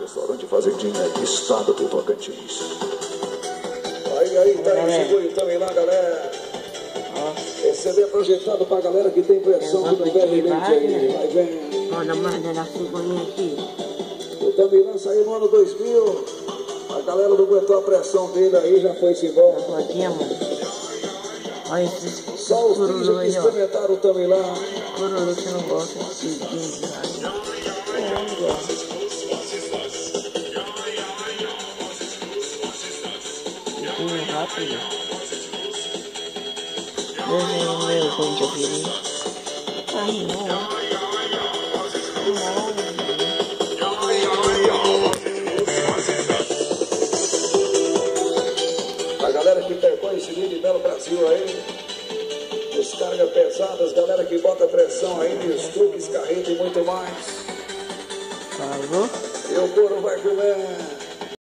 Restaurante Fazendinha, estado do Tocantins. Aí, aí, tá aí, chegou também lá, galera. Esse CD é projetado pra galera que tem pressão que não aí. Vai vendo. Olha, manda na figurinha aqui. O Tamilã saiu no ano 2000. A galera não aguentou a pressão dele aí, já foi-se embora. Rodinha, mano. Olha esses Só os que experimentaram o Tamilã. Cururu que não gosta de guincho. É, não gosta. Guinho rápido. Desenho meu, gente, eu queria. Ai, não. Galera que percorre esse livro belo Brasil aí. Os cargas pesadas, galera que bota pressão aí, os truques, carreta e muito mais. Falou? E o couro vai comer.